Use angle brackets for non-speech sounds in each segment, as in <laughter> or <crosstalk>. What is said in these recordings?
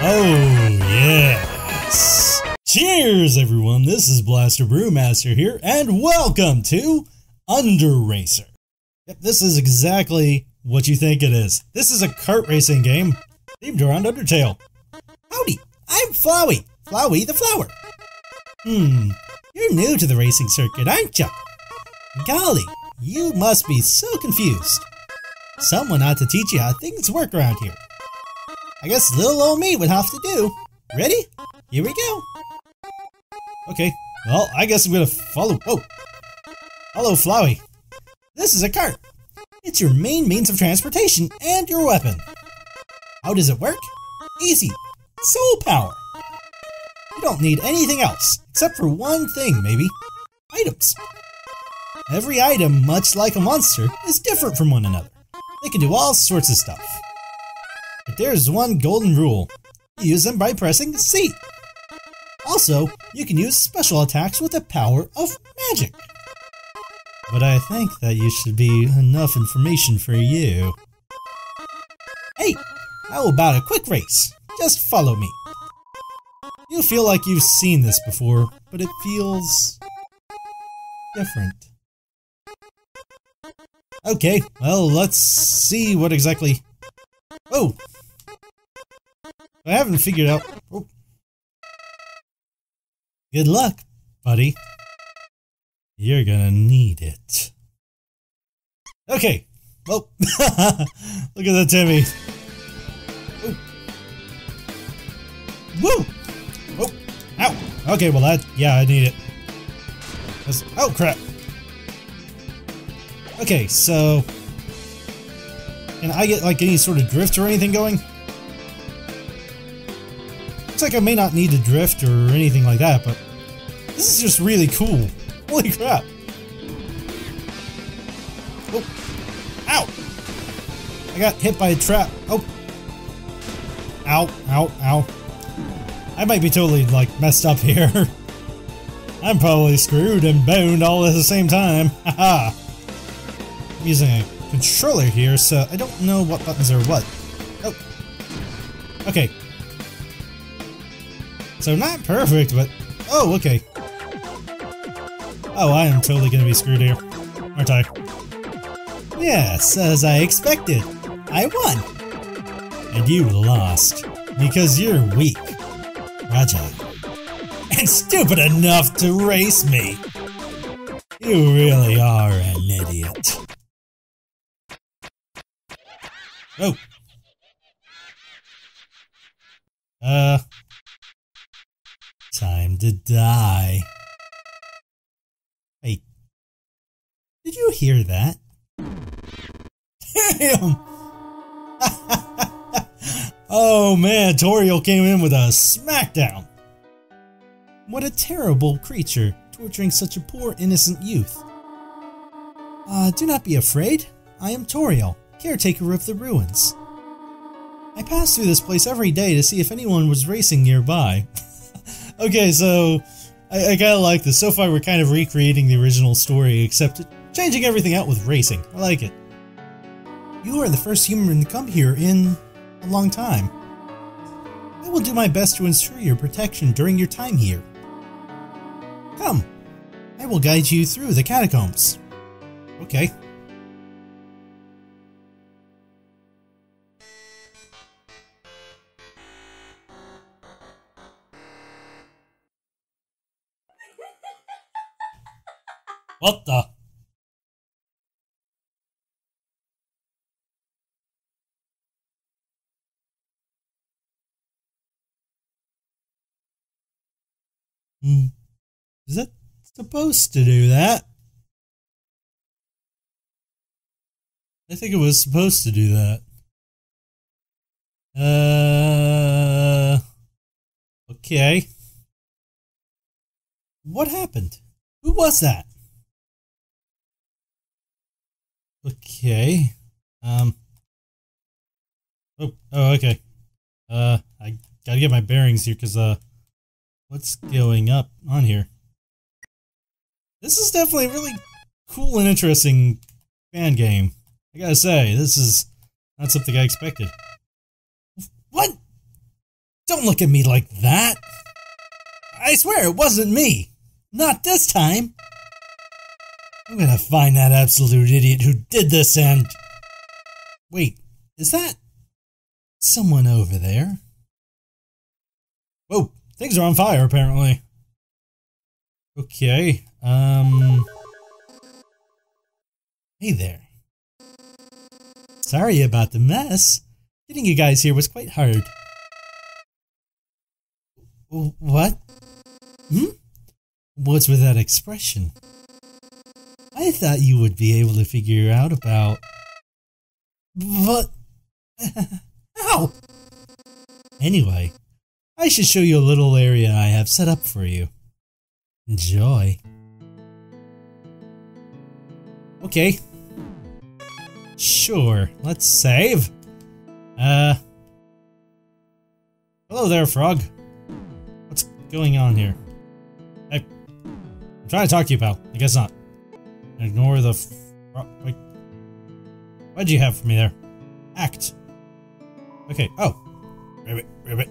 Oh, yes. Cheers, everyone. This is Blaster Brewmaster here, and welcome to Underracer. Yep, this is exactly what you think it is. This is a kart racing game themed around Undertale. Howdy, I'm Flowey. Flowey the Flower. Hmm, you're new to the racing circuit, aren't you? Golly, you must be so confused. Someone ought to teach you how things work around here. I guess little old me would have to do. Ready? Here we go. Okay, well, I guess I'm gonna follow- Oh, Hello, Flowey. This is a cart. It's your main means of transportation and your weapon. How does it work? Easy. Soul power. You don't need anything else, except for one thing, maybe. Items. Every item, much like a monster, is different from one another. They can do all sorts of stuff. There's one golden rule. Use them by pressing C. Also, you can use special attacks with the power of magic. But I think that you should be enough information for you. Hey, how about a quick race? Just follow me. You feel like you've seen this before, but it feels different. Okay, well, let's see what exactly... Oh! I haven't figured out... Oh. Good luck, buddy. You're gonna need it. Okay. Well, oh. <laughs> look at that Temmie. Oh. Woo! Oh, ow. Okay, well that, yeah, I need it. That's, oh crap. Okay, so... Can I get like any sort of drift or anything going? Looks like I may not need to drift or anything like that, but this is just really cool. <laughs> Holy crap. Oh. Ow! I got hit by a trap. Oh. Ow, ow, ow. I might be totally, like, messed up here. <laughs> I'm probably screwed and boned all at the same time. <laughs> Haha. I'm using a controller here, so I don't know what buttons are what. Oh. Okay. So not perfect, but... Oh, okay. Oh, I am totally gonna be screwed here. Aren't I? Yes, as I expected. I won. And you lost. Because you're weak. Fragile. And stupid enough to race me. You really are an idiot. Oh. Uh. To die. Hey. Did you hear that? Damn! <laughs> oh man, Toriel came in with a smackdown. What a terrible creature, torturing such a poor innocent youth. Uh, do not be afraid. I am Toriel, caretaker of the ruins. I pass through this place every day to see if anyone was racing nearby. <laughs> okay, so I, I kinda like this. So far we're kind of recreating the original story, except changing everything out with racing. I like it. You are the first human to come here in a long time. I will do my best to ensure your protection during your time here. Come, I will guide you through the catacombs. Okay. What the? Hmm. Is that supposed to do that? I think it was supposed to do that. Uh. Okay. What happened? Who was that? Okay. Um. Oh, oh, okay. Uh, I gotta get my bearings here, because, uh, what's going up on here? This is definitely a really cool and interesting fan game. I gotta say, this is not something I expected. What? Don't look at me like that! I swear it wasn't me! Not this time! I'm gonna find that absolute idiot who did this and. Wait, is that someone over there? Whoa, things are on fire apparently. Okay, um. Hey there. Sorry about the mess. Getting you guys here was quite hard. What? Hmm? What's with that expression? I thought you would be able to figure out about. But. <laughs> Ow! Anyway, I should show you a little area I have set up for you. Enjoy. Okay. Sure, let's save. Uh. Hello there, frog. What's going on here? Hey. I'm trying to talk to you, pal. I guess not. Ignore the. Oh, wait. What'd you have for me there? Act. Okay. Oh. Ribbit, ribbit.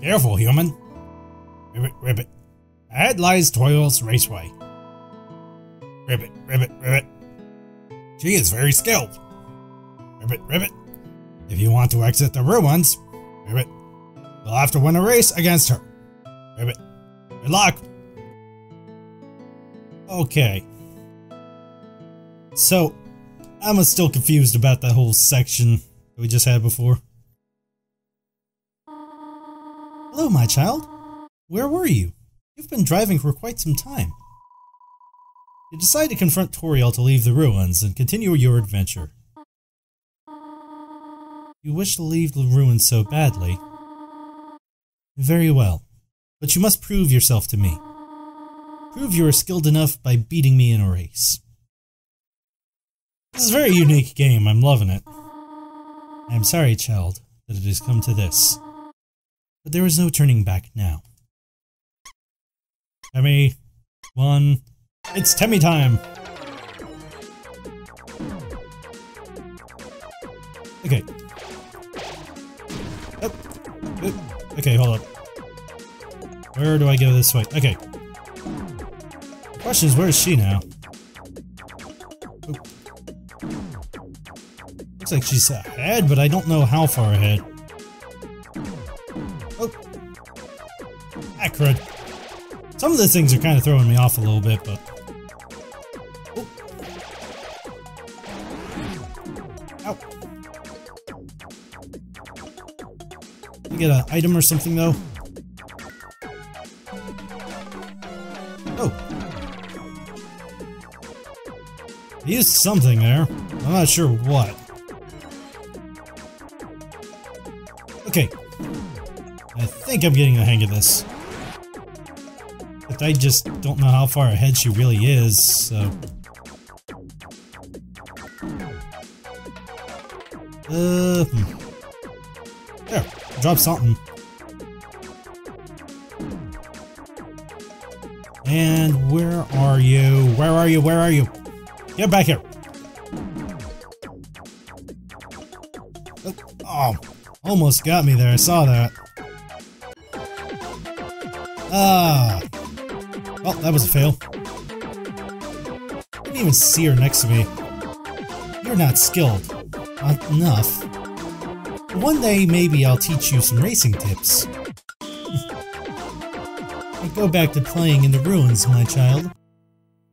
Careful, human. Ribbit, ribbit. Ahead lies Toriel's Raceway. Ribbit, ribbit, ribbit. She is very skilled. Ribbit, ribbit. If you want to exit the ruins, ribbit, you'll have to win a race against her. Ribbit. Good luck. Okay. So, I'm still confused about that whole section that we just had before. Hello, my child. Where were you? You've been driving for quite some time. You decide to confront Toriel to leave the ruins and continue your adventure. You wish to leave the ruins so badly. Very well, but you must prove yourself to me. Prove you are skilled enough by beating me in a race. This is a very unique game, I'm loving it. I am sorry, child, that it has come to this. But there is no turning back now. Temmie, one, it's Temmie time! Okay. Oh. Okay, hold up. Where do I go this way? Okay. The question is, where is she now? Looks like she's ahead, but I don't know how far ahead. Oh. Crud. Some of the things are kind of throwing me off a little bit, but... Oh. Ow. I get an item or something, though? Oh. I something there. I'm not sure what. Think I'm getting the hang of this. But I just don't know how far ahead she really is, so... Uh, hmm. There, drop something. And where are you? Where are you? Where are you? Get back here. Oh, almost got me there. I saw that. Ah. Well, that was a fail. I didn't even see her next to me. You're not skilled. Not enough. One day, maybe I'll teach you some racing tips. <laughs> go back to playing in the ruins, my child.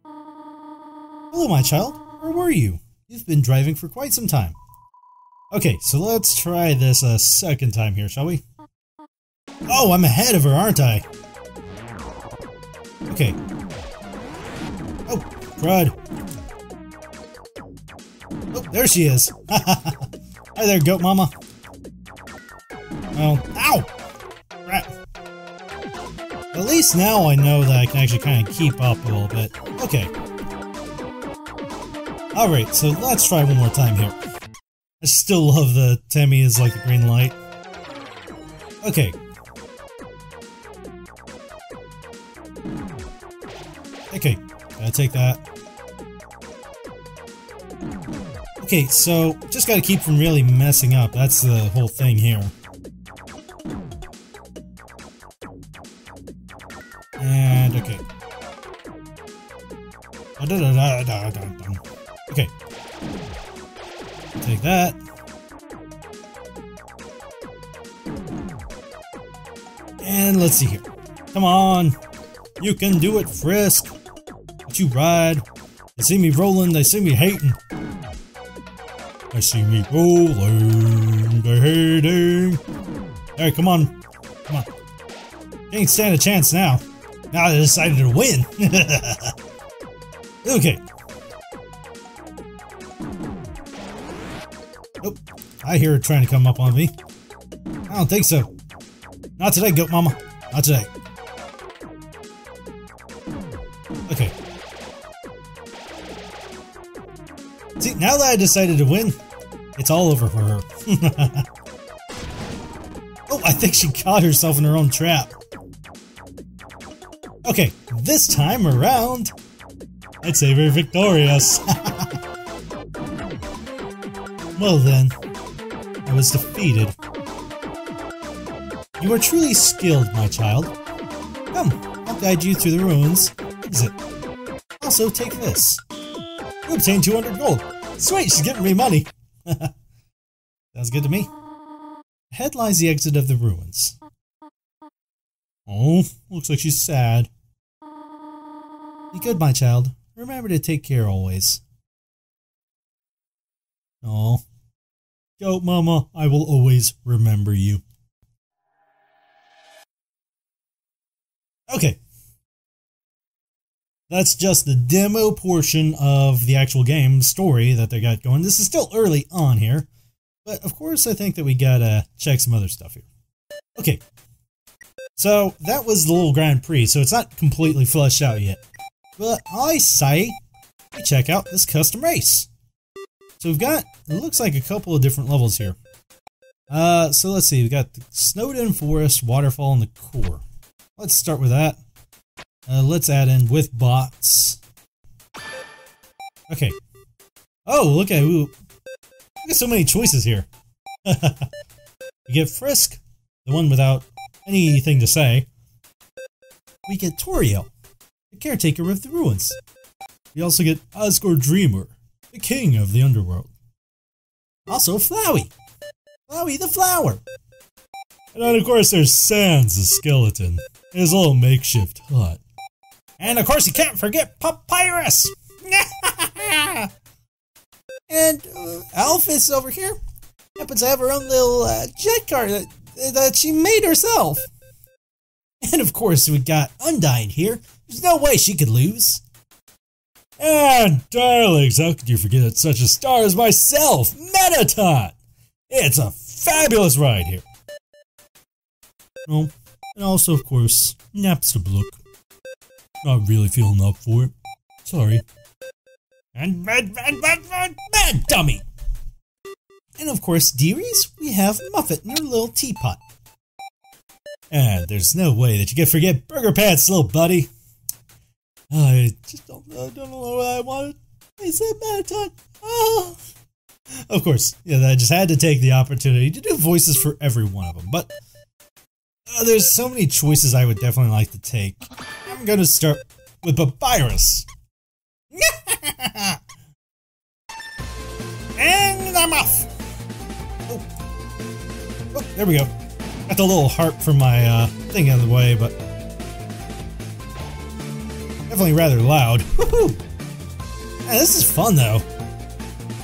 Hello, my child. Where were you? You've been driving for quite some time. Okay, so let's try this a second time here, shall we? Oh, I'm ahead of her, aren't I? Okay. Oh, crud. Oh, there she is. <laughs> Hi there, goat mama. Well, ow! Rat. At least now I know that I can actually kind of keep up a little bit. Okay. Alright, so let's try one more time here. I still love the Temmie is like the green light. Okay, take that. Okay, so just gotta keep from really messing up. That's the whole thing here. And okay. Okay. Take that. And let's see here. Come on! You can do it, Frisk! You ride. They see me rolling, they see me hating. They see me rolling, they hating. Alright, come on. Come on. Can't stand a chance now. Now they decided to win. <laughs> okay. Nope. I hear her trying to come up on me. I don't think so. Not today, Goat Mama. Not today. See, now that I decided to win, it's all over for her. <laughs> oh, I think she caught herself in her own trap. Okay, this time around, I'd say we're victorious. <laughs> well then, I was defeated. You are truly skilled, my child. Come, I'll guide you through the ruins. Exit. Also, take this. You obtained 200 gold. Sweet, she's giving me money. <laughs> Sounds good to me. Ahead lies the exit of the ruins. Oh, looks like she's sad. Be good, my child. Remember to take care always. Oh. Go, Mama, I will always remember you. Okay. That's just the demo portion of the actual game story that they got going. This is still early on here, but of course I think that we gotta check some other stuff here. Okay. So, that was the little Grand Prix, so it's not completely fleshed out yet. But I say we check out this custom race. So we've got, it looks like a couple of different levels here. Uh, so let's see, we've got the Snowdin Forest, Waterfall, and the Core. Let's start with that. Uh, let's add in with bots. Okay. Oh, look at who. look at so many choices here. <laughs> you get Frisk, the one without anything to say. We get Toriel, the caretaker of the ruins. We also get Asgore Dreemurr, the king of the underworld. Also Flowey, Flowey the flower. And then of course there's Sans the skeleton his little makeshift hut. And of course, you can't forget Papyrus! <laughs> and uh, Alphys over here happens to have her own little uh, jet car that, that she made herself. And of course, we got Undyne here. There's no way she could lose. And darlings, how could you forget such a star as myself, Mettaton? It's a fabulous ride here. No, and also, of course, Napstablook. Not really feeling up for it. Sorry. And mad, mad, mad, mad, mad dummy! And of course, dearies, we have Muffet in her little teapot. And there's no way that you can forget Burgerpants, little buddy. I just don't, I don't know what I wanted. I said Mettaton. Oh. Of course, yeah, I just had to take the opportunity to do voices for every one of them, but uh, there's so many choices I would definitely like to take. I'm gonna start with Papyrus. <laughs> and I'm off! Oh. oh, there we go. Got the little heart from my uh, thing out of the way, but definitely rather loud. <laughs> Woohoo! Yeah, this is fun though.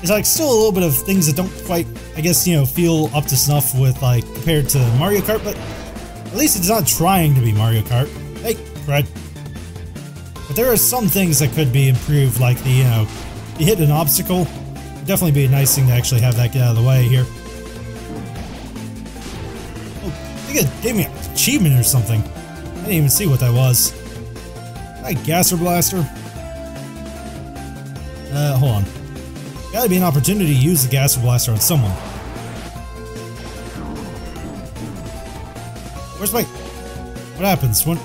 It's like still a little bit of things that don't quite, I guess, you know, feel up to snuff with like compared to Mario Kart, but at least it's not trying to be Mario Kart. Hey, Fred. But there are some things that could be improved, like the, you know, you hit an obstacle. It'd definitely be a nice thing to actually have that get out of the way here. Oh, I think it gave me an achievement or something. I didn't even see what that was. Hi, Gaster Blaster. Uh, hold on. Gotta be an opportunity to use the Gaster Blaster on someone. Where's my... What happens? When...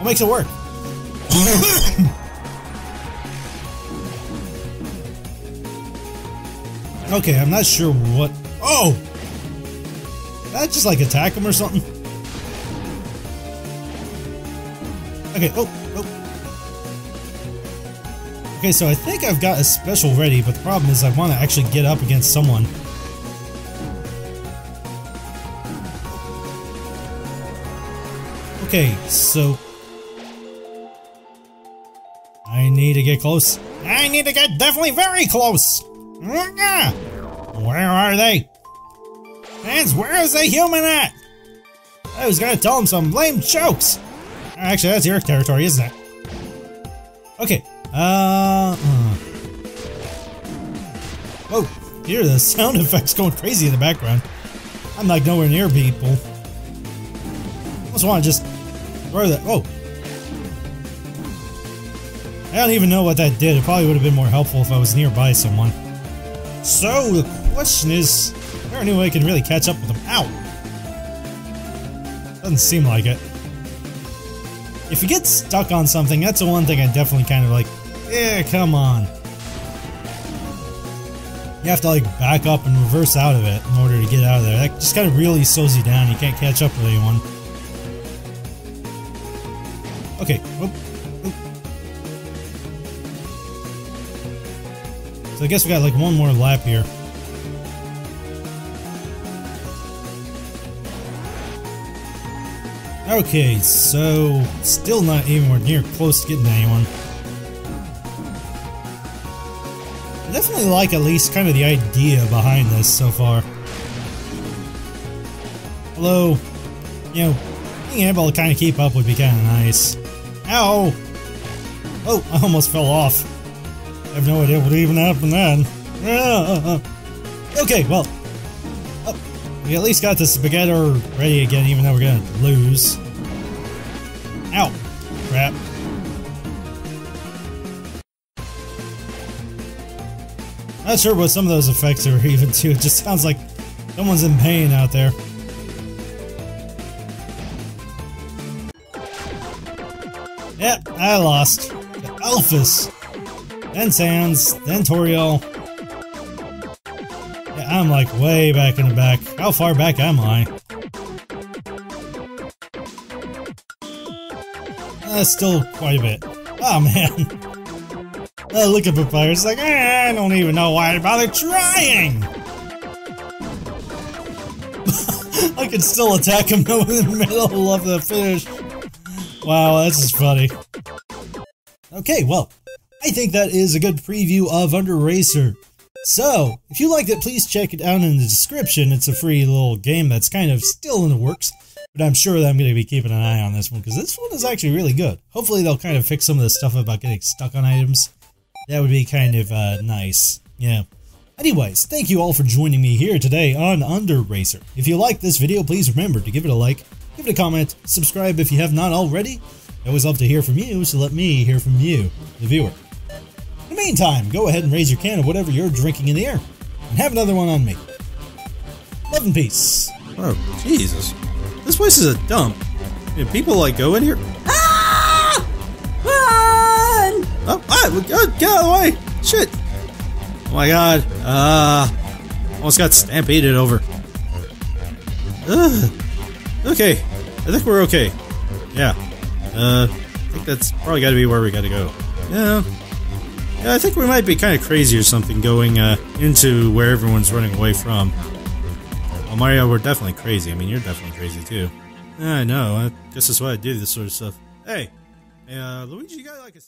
What makes it work? okay, I'm not sure what... Oh! That just like attack him or something? Okay, oh, oh. Okay, so I think I've got a special ready, but the problem is I want to actually get up against someone. Okay, so... get close. I need to get definitely very close! Where are they? Sans, where is the human at? I was gonna tell him some lame jokes! Actually, that's your territory, isn't it? Okay, uh... uh. Whoa, hear the sound effects going crazy in the background. I'm like nowhere near people. I just want to just throw that. Whoa. I don't even know what that did. It probably would have been more helpful if I was nearby someone. So, the question is, is there any way I can really catch up with them? Ow! Doesn't seem like it. If you get stuck on something, that's the one thing I definitely kind of like, yeah, come on. You have to like back up and reverse out of it in order to get out of there. That just kind of really slows you down. You can't catch up with anyone. Okay. So I guess we got like one more lap here. Okay, so still not anywhere near close to getting to anyone. I definitely like at least kind of the idea behind this so far. Although, you know, being able to kind of keep up would be kind of nice. Ow! Oh, <laughs> I almost fell off. I have no idea what even happened then. Uh, uh, uh. Okay, well, oh, we at least got the spaghetti ready again, even though we're gonna lose. Ow! Crap. Not sure what some of those effects are <laughs> even too. It just sounds like someone's in pain out there. Yep, I lost. Alphys. Then Sans. Then Toriel. Yeah, I'm like way back in the back. How far back am I? That's uh, still quite a bit. Oh <laughs> man. Uh, look at Papyrus, it's like, eh, I don't even know why I bother trying! <laughs> I can still attack him <laughs> in the middle of the finish. Wow, this is funny. Okay, well, I think that is a good preview of Underracer. So, if you liked it, please check it down in the description. It's a free little game that's kind of still in the works, but I'm sure that I'm going to be keeping an eye on this one because this one is actually really good. Hopefully, they'll kind of fix some of the stuff about getting stuck on items. That would be kind of uh, nice. Yeah. Anyways, thank you all for joining me here today on Underracer. If you like this video, please remember to give it a like, give it a comment, subscribe if you have not already. I always love to hear from you, so let me hear from you, the viewer. In the meantime, go ahead and raise your can of whatever you're drinking in the air, and have another one on me. Love and peace. Oh, Jesus. This place is a dump. people, like, go in here? Oh, ah, get out of the way! Shit! Oh my god. Uh, almost got stampeded over. Uh, okay. I think we're okay. Yeah. Uh, I think that's probably gotta be where we gotta go. Yeah. Yeah, I think we might be kind of crazy or something going uh, into where everyone's running away from. Well, Mario, we're definitely crazy. I mean, you're definitely crazy too. I know. I guess that's why I do this sort of stuff. Hey, uh, Luigi, you got like a.